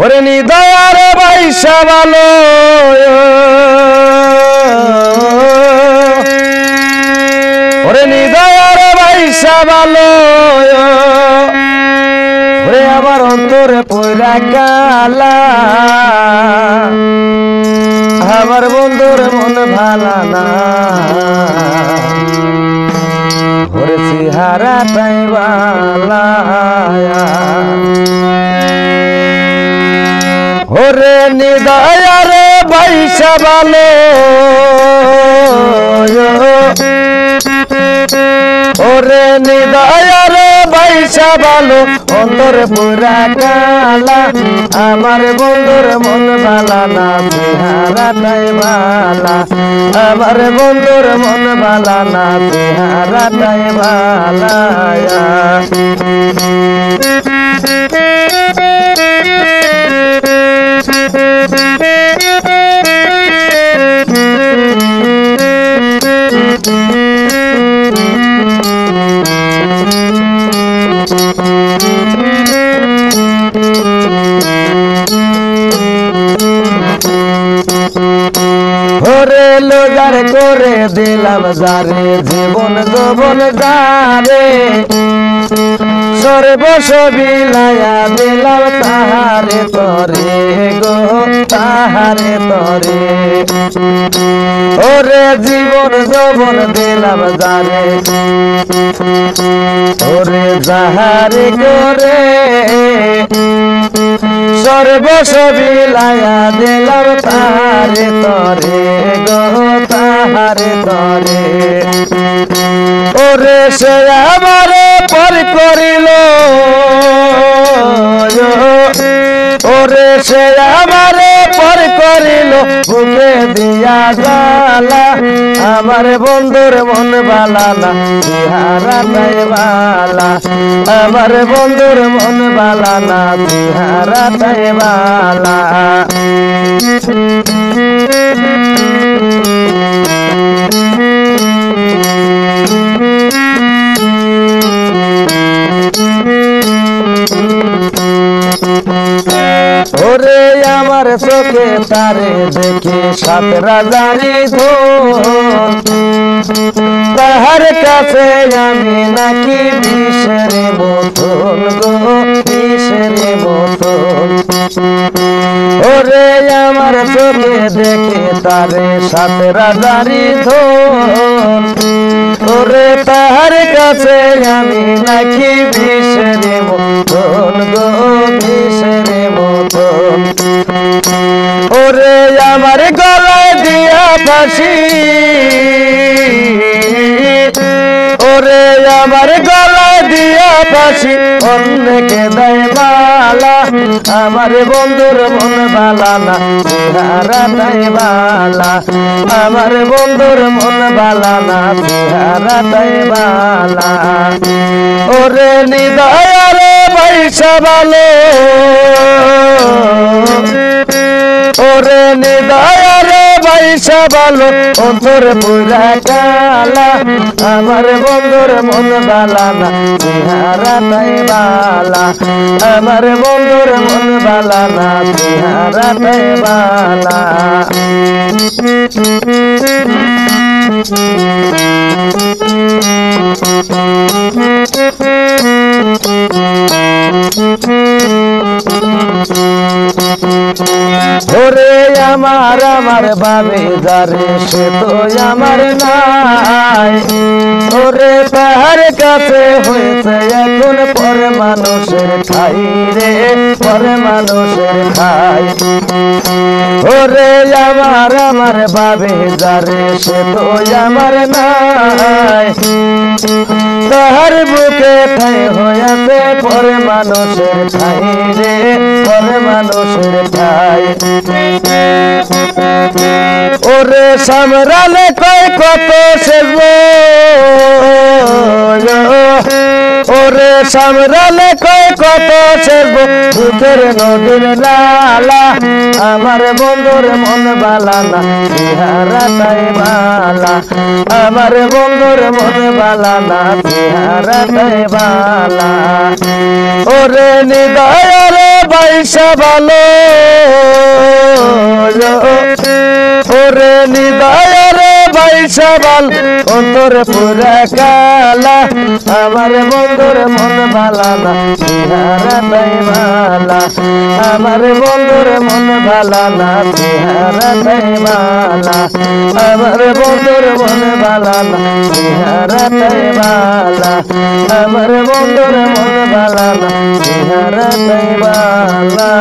ওরে নিদয়ার বাইসা ভালো ওরে নিদয়ার বাইসা ভালো ওরে আবার অন্তরে পয়রা গালা আমার বন্ধুর মন ভালা না। ওরে সিহারা তাইবালা ওরে নিদয়ারে বাইসা ভালো ওরে অন্তর পুরা কালা, আমার বন্ধুর মন ভালা না, চেহারা তাই ভালা আমার বন্ধুর মন ভালা না, চেহারা তাই ভালা ওরে লোজার করে দিলাম যারে জীবন যৌবন যারে। সর্বস বিলায়া দিলাম তাহারে তরে গো, তাহারে তরে। ওরে জীবন যৌবন দিলাম যারে। ওরে যাহারে করে সর্বস বিলায়া দিলাম তাহারে তরে গো তাহারে তরে। ওরে সে আমারে ওরে সে আমারে পর করিল বুকে দিয়া গালা আমার বন্ধুর মন বালা না বিহারা তাই বালা। আমার বন্ধুর মন বালা না বিহারা তাই বালা। ওরে তারে দেখে সাত রাজারি ধন। তাহার কাছে আমি নাকি বিষের মতন গো, বিষের মতন ওরে আমার চোখে দেখে তারে সাত রাজারি ধন। ওরে তাহার কাছে আমি নাকি বিষরে মতন গো বিষরে মতন ওরে আমার গলায় দিয়া ফাঁসি। ওরে আমার গলায় দিয়া অন্যকে দেয় বালা। আমার বন্ধুর মন বালা না চেহারা দেয় বালা। আমার বন্ধুর মন বালা না চেহারা দেয় বালা। ওরে নিদয়ারে পয়সা ভালো ওরে নিদয়ারে পয়সা ভালো অন্তর পুরা কালা। আমার বন্ধুর মন বালা না চেহারা তাই বালা। আমার বন্ধুর মন বালা না চেহারা তাই বালা। ওরে আমার আমার বাবে যারে সে তো আমার নাই। ওরে তাহার কাছে হয়েছে এখন পর মানুষের ঠাই রে পর মানুষের ঠাই ওরে আমার আমার বাবে যারে সে তো আমার নাই। তাহার বুকে ঠাই হয়েছে পরে মানুষের ঠাই রে, পরে মানুষের ঠাই। ওরে সামরালে কয় কত সেজব ওরে সামরালে কয় কত সেজব বুকের নদীর লালা আমার বন্ধুর মন বালা না বিহারা তাই বালা। আমার বন্ধুর মন বালা না বিহারা তাই বালা। ওরে নিদয় রে বাইসা ভালো ওরে নিদয় রে বাইসা ভালো অন্তরে পুরা কালা, আমার বন্ধুর মন ভালা না চেহারা তাই ভালা আমার বন্ধুর মন ভালা না চেহারা তাই ভালা আমার বন্ধুর মন ভালা না চেহারা তাই ভালা আমার বন্ধুর মন ভালা না চেহারা তাই ভালা